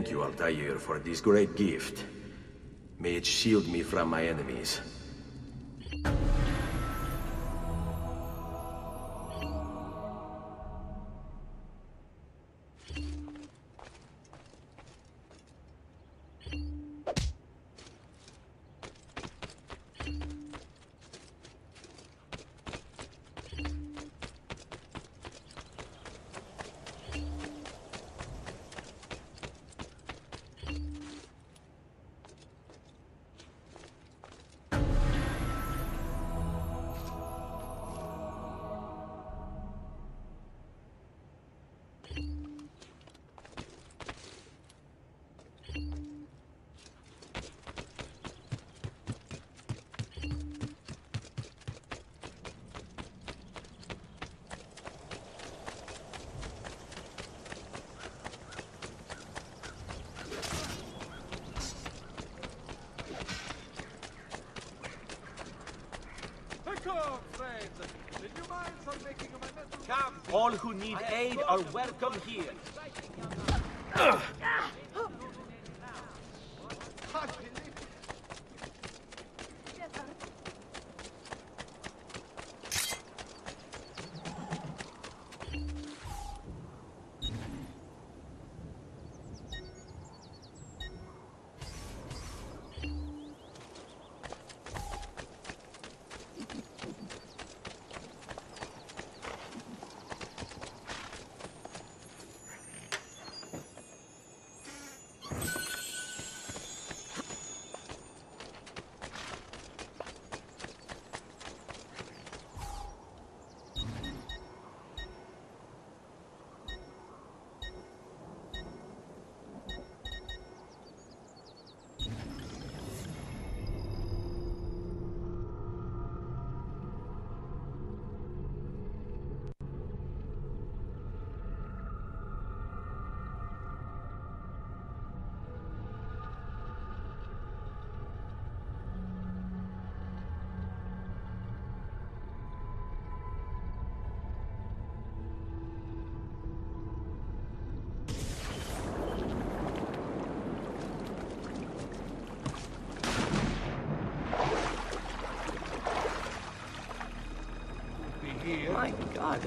Thank you, Altair, for this great gift. May it shield me from my enemies. All who need aid are welcome here.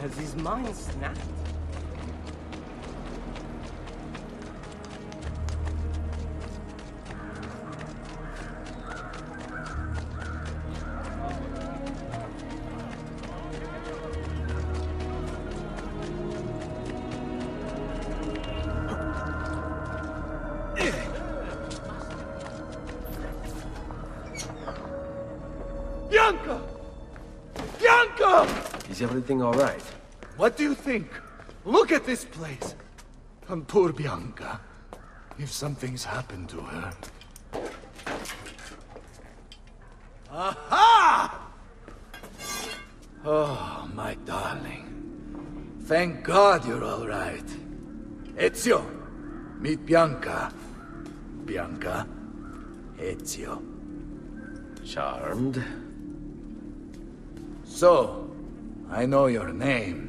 Has his mind snapped? Bianca! Bianca! Is everything alright? What do you think? Look at this place. And poor Bianca. If something's happened to her. Aha! Oh, my darling. Thank God you're all right. Ezio, meet Bianca. Bianca, Ezio. Charmed. So, I know your name,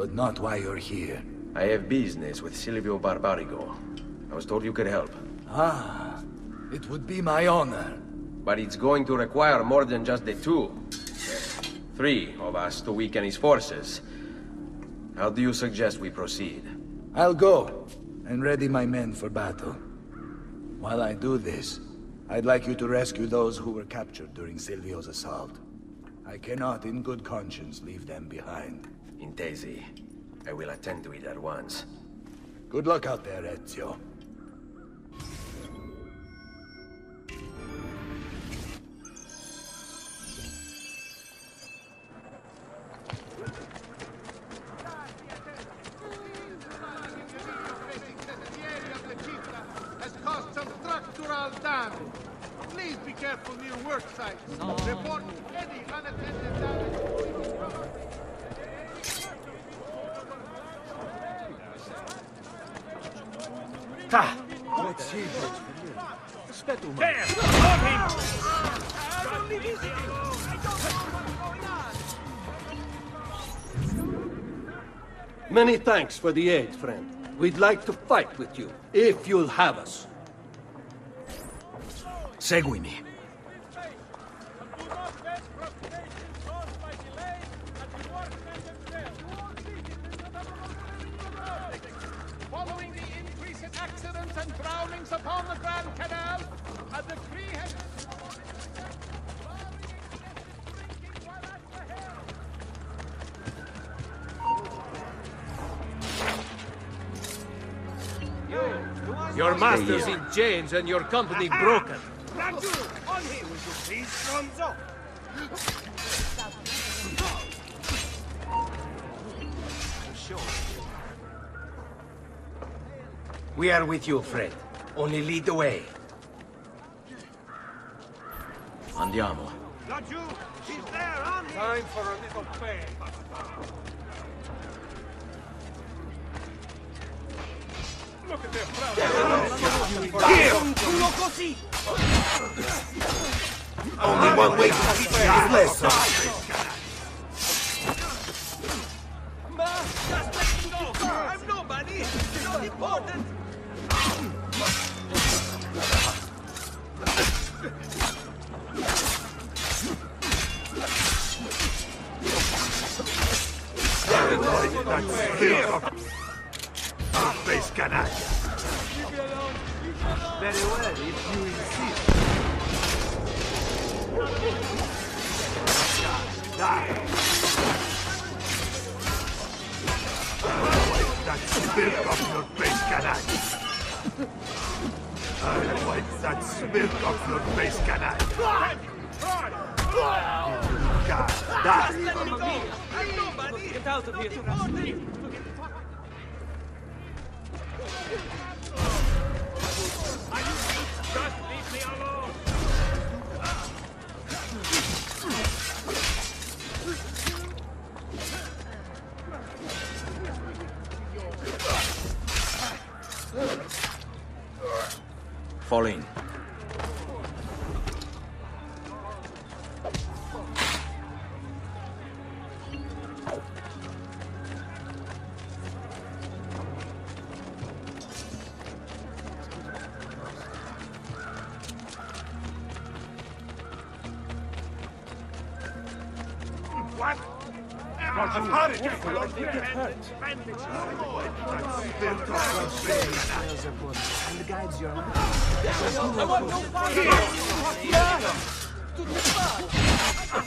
but not why you're here. I have business with Silvio Barbarigo. I was told you could help. Ah, it would be my honor. But it's going to require more than just the two. Three of us to weaken his forces. How do you suggest we proceed? I'll go and ready my men for battle. While I do this, I'd like you to rescue those who were captured during Silvio's assault. I cannot in good conscience leave them behind. Intesi. I will attend to it at once. Good luck out there, Ezio. has caused some structural damage. Please be careful near work sites. Report any unattended damage. Many thanks for the aid, friend. We'd like to fight with you, if you'll have us. Seguimi. Do Your master's in chains and your company broken. Raju, on him! Would you please, Stronzo? We are with you, Fred. Only lead the way. Andiamo. Raju, she's there! Time for a little pain. Only one way to teach these lessons. Ma, Very well, if you insist. Die. Wipe that smirk off your face, canalla. I'll wipe that smirk off your face, go! Get out of here. Fall in. What? I've had it. I don't get hurt. Want no! I'm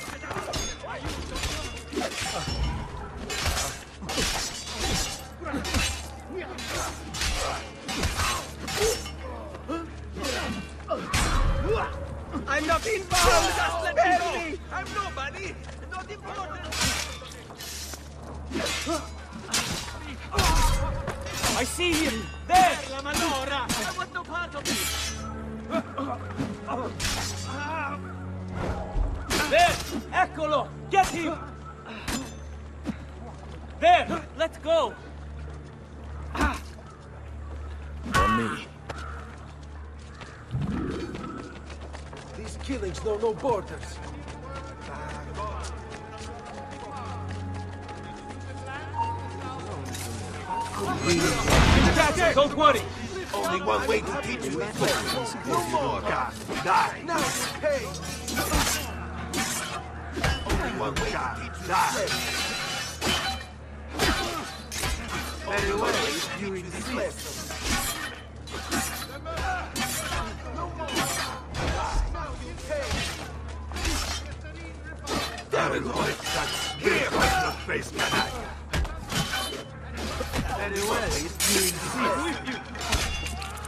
That's it! Don't worry! Only one way to teach you lessons. No more. God, die. Now pay. Only one way to teach you die. Very well, if you insist. Very well, that's here on your face, canalla. Very well, if you.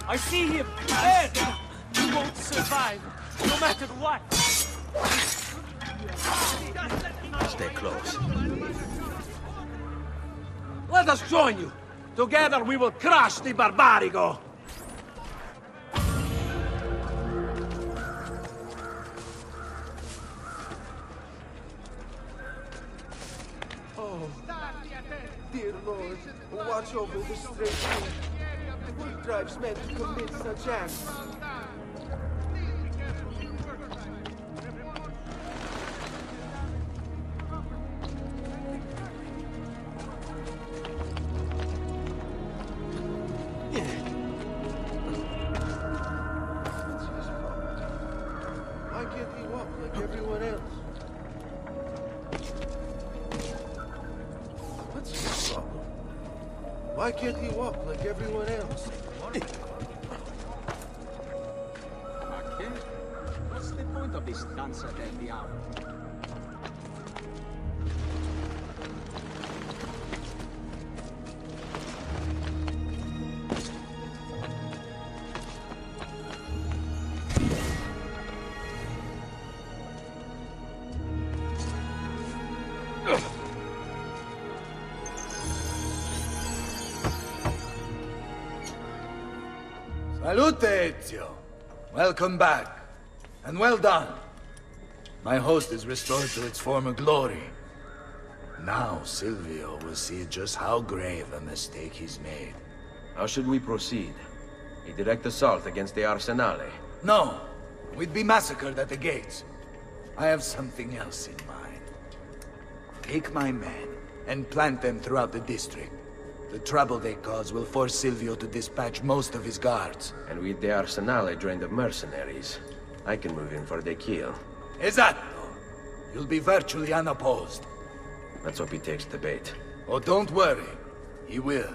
I see him! There! You won't survive, no matter what! Stay close. Let us join you! Together we will crush the Barbarigo! Oh, dear Lord, watch over the straight Who drives men to commit such acts? Salute, Ezio. Welcome back. And well done. My host is restored to its former glory. Now Silvio will see just how grave a mistake he's made. How should we proceed? A direct assault against the Arsenale. No, we'd be massacred at the gates. I have something else in mind. Take my men and plant them throughout the district. The trouble they cause will force Silvio to dispatch most of his guards. And with the Arsenale drained of mercenaries, I can move in for the kill. Esatto. You'll be virtually unopposed. Let's hope he takes the bait. Oh, don't worry. He will.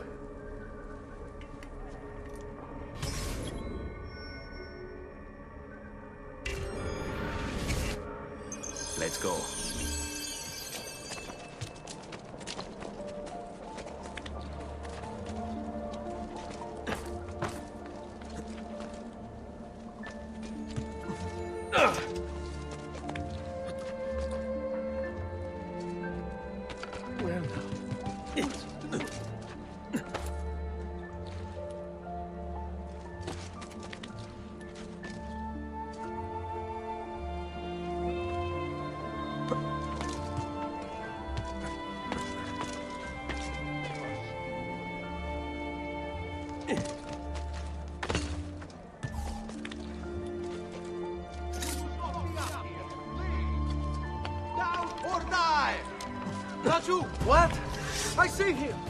Let's go. I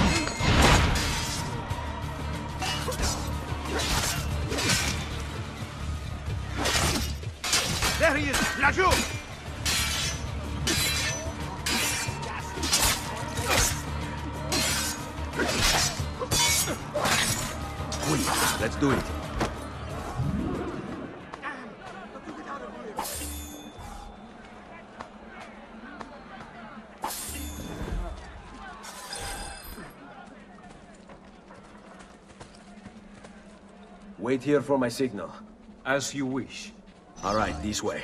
here for my signal. As you wish. All right, this way.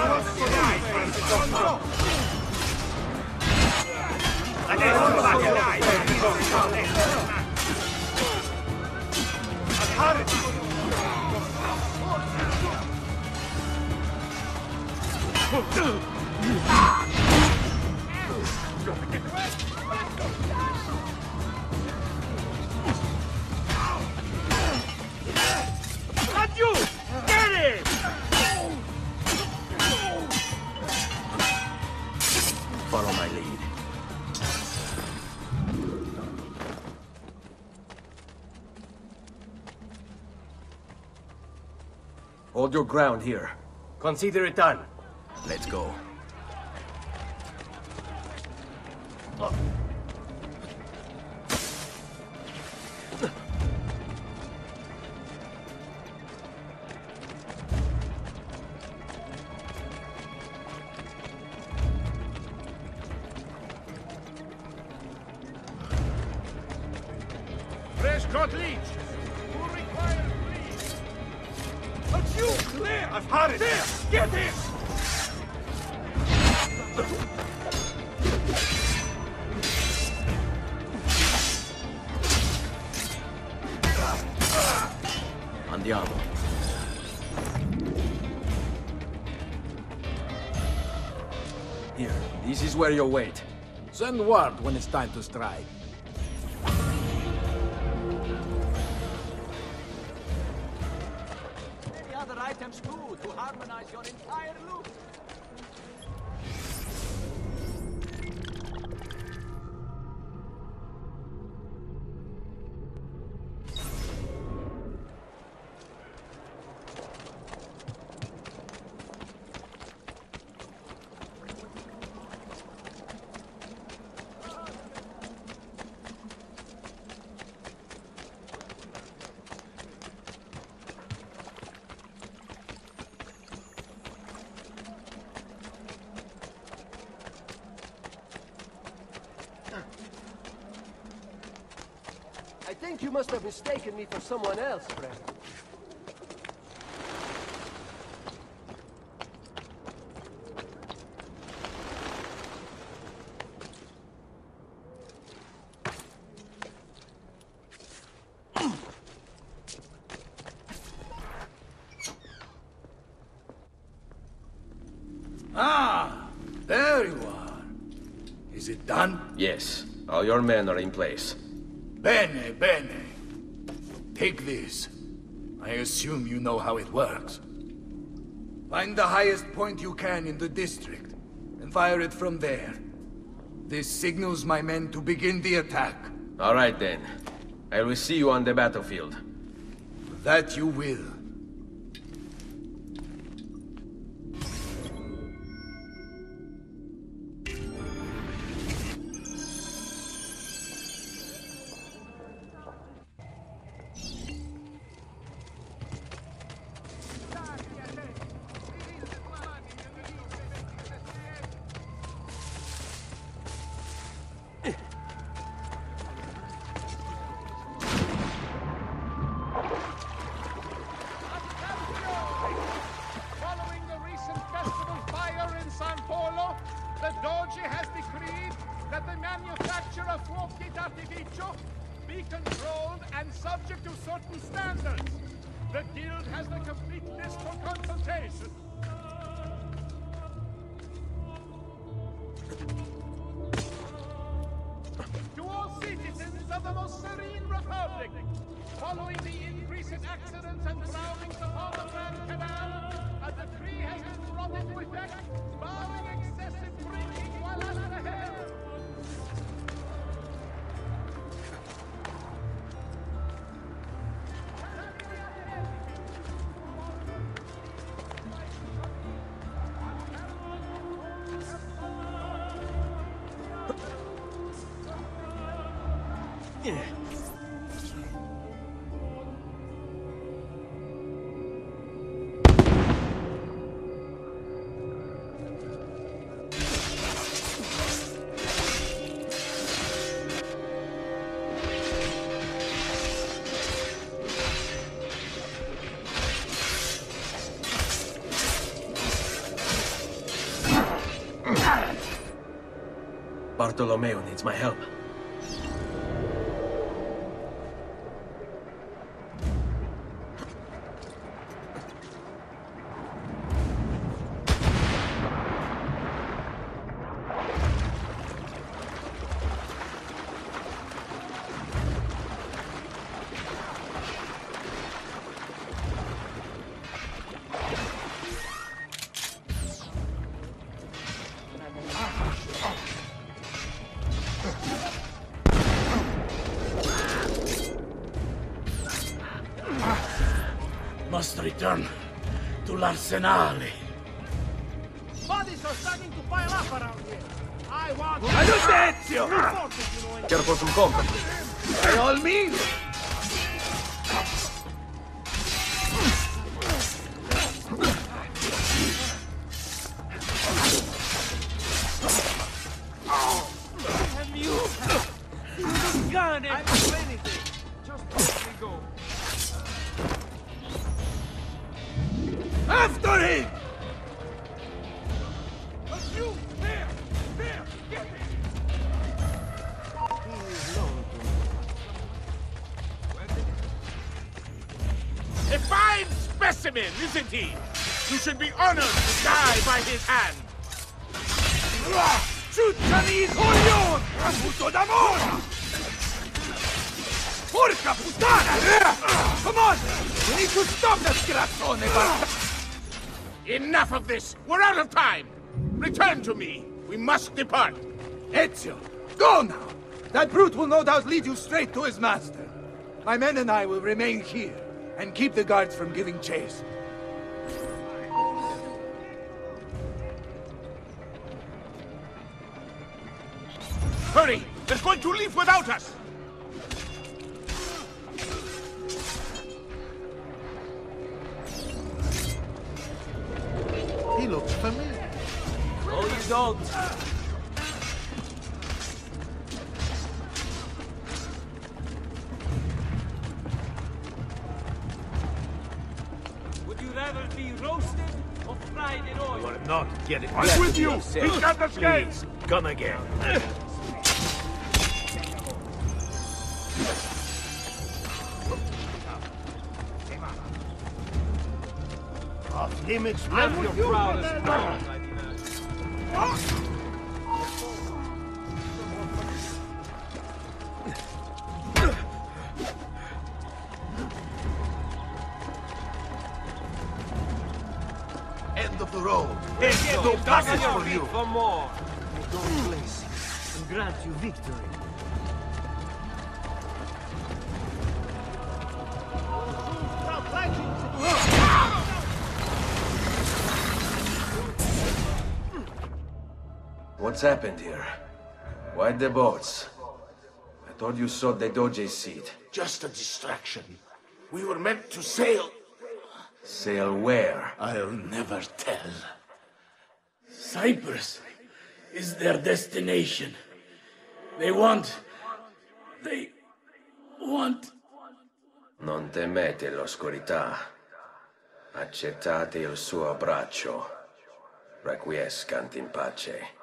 Not your ground here. Consider it done. Let's go. Fresh this is where you wait. Send word when it's time to strike. Think you must have mistaken me for someone else, friend. Ah, there you are. Is it done? Yes, all your men are in place. Take this. I assume you know how it works. Find the highest point you can in the district, and fire it from there. This signals my men to begin the attack. All right then. I will see you on the battlefield. That you will. The most serene republic, following the increase in accidents and drownings upon the Grand Canal, a decree has been brought into effect barring excessive drinking Bartolomeo needs my help. To l'Arsenale. Bodies are starting to pile up around here. I want Salutezio! reinforcements, you know, and Care for some company? By all means! have you. You gun it. I don't do anything. Just let me go. After him! A fine specimen, isn't he? You should be honored to die by his hand. Ciucciami i coglioni! Avuto d'amore! Porca puttana! Come on! We need to stop that basta! Enough of this! We're out of time! Return to me! We must depart! Ezio, go now! That brute will no doubt lead you straight to his master. My men and I will remain here and keep the guards from giving chase. Hurry! They're going to leave without us! He looks familiar. Oh, you don't. Would you rather be roasted or fried in oil? We're not getting I'm with you! He's got the skates! Come again. Off limits, I'm left your proudest moment, I. End of the road. There's no passage for you. For more. Don't place and grant you victory. What's happened here? Why the boats? I thought you saw the Doge's seat. Just a distraction. We were meant to sail. Sail where? I'll never tell. Cyprus is their destination. They want... They want... Non temete l'oscurità. Accettate il suo abbraccio. Requiescant in pace.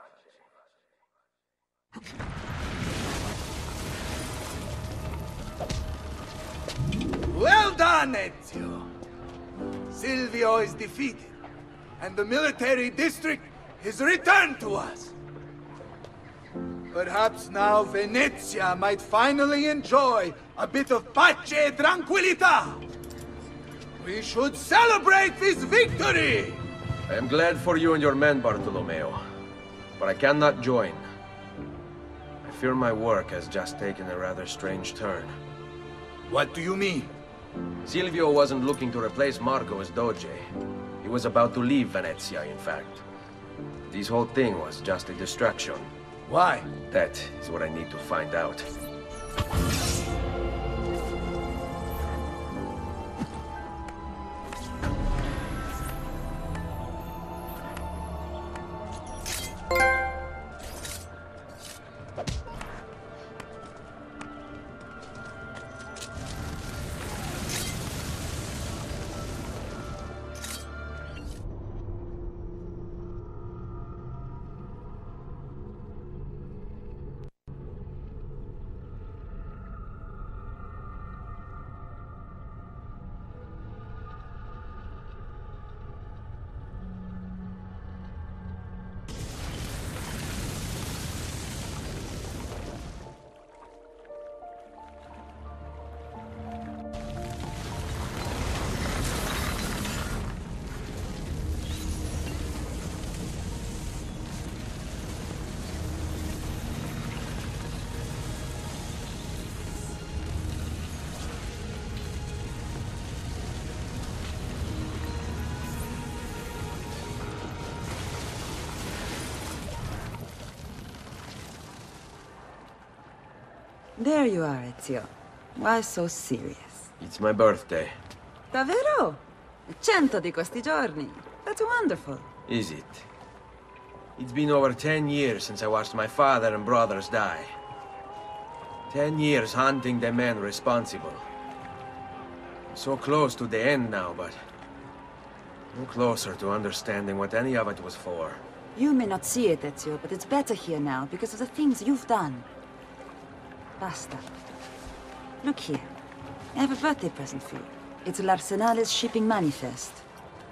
Well done, Ezio! Silvio is defeated, and the military district is returned to us. Perhaps now Venezia might finally enjoy a bit of pace e tranquillità. We should celebrate this victory! I am glad for you and your men, Bartolomeo. But I cannot join. I fear my work has just taken a rather strange turn. What do you mean? Silvio wasn't looking to replace Marco as Doge. He was about to leave Venezia, in fact. This whole thing was just a distraction. Why? That is what I need to find out. There you are, Ezio. Why so serious? It's my birthday. Davvero? Cento di questi giorni. That's wonderful. Is it? It's been over ten years since I watched my father and brothers die. Ten years hunting the men responsible. So close to the end now, but... No closer to understanding what any of it was for. You may not see it, Ezio, but it's better here now because of the things you've done. Basta. Look here. I have a birthday present for you. It's L'Arsenale's shipping manifest.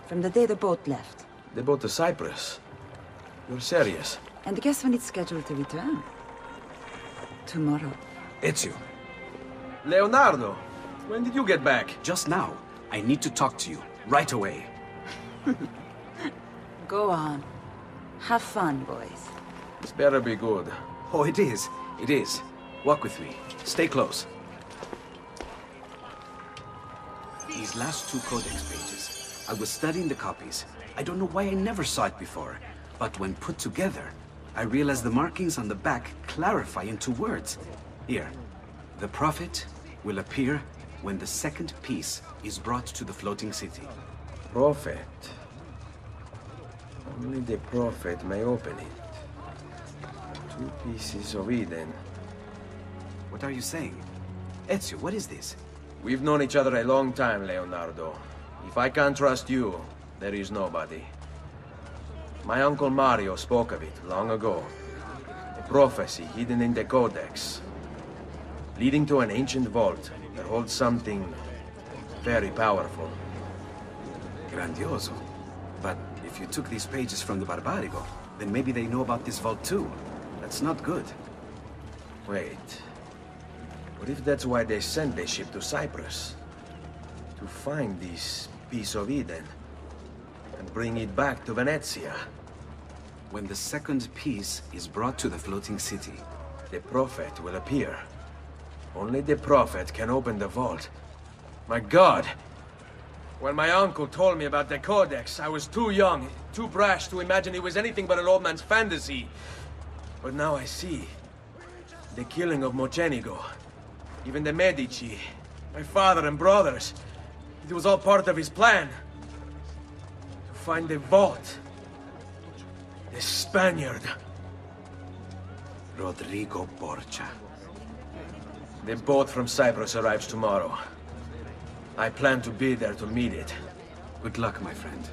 From the day the boat left. They boat to Cyprus. You're serious? And guess when it's scheduled to return? Tomorrow. Ezio, Leonardo! When did you get back? just now. I need to talk to you. Right away. Go on. Have fun, boys. This better be good. Oh, it is. It is. Walk with me. Stay close. These last two codex pages. I was studying the copies. I don't know why I never saw it before. But when put together, I realized the markings on the back clarify into words. Here. The prophet will appear when the second piece is brought to the floating city. Prophet. Only the prophet may open it. Two pieces of Eden. What are you saying? Ezio, what is this? We've known each other a long time, Leonardo. If I can't trust you, there is nobody. My uncle Mario spoke of it long ago. A prophecy hidden in the Codex. Leading to an ancient vault that holds something very powerful. Grandioso. But if you took these pages from the Barbarigo, then maybe they know about this vault too. That's not good. Wait. What if that's why they sent the ship to Cyprus? To find this piece of Eden. And bring it back to Venezia. When the second piece is brought to the floating city, The Prophet will appear. Only the Prophet can open the vault. My God! When my uncle told me about the Codex, I was too young, too brash to imagine it was anything but an old man's fantasy. But now I see. The killing of Mocenigo. Even the Medici. My father and brothers. It was all part of his plan. To find the vault. The Spaniard. Rodrigo Borgia. The boat from Cyprus arrives tomorrow. I plan to be there to meet it. Good luck, my friend.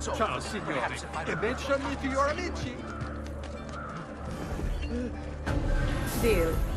So, Ciao, signore. perhaps if I can mention me to your amici. Deal.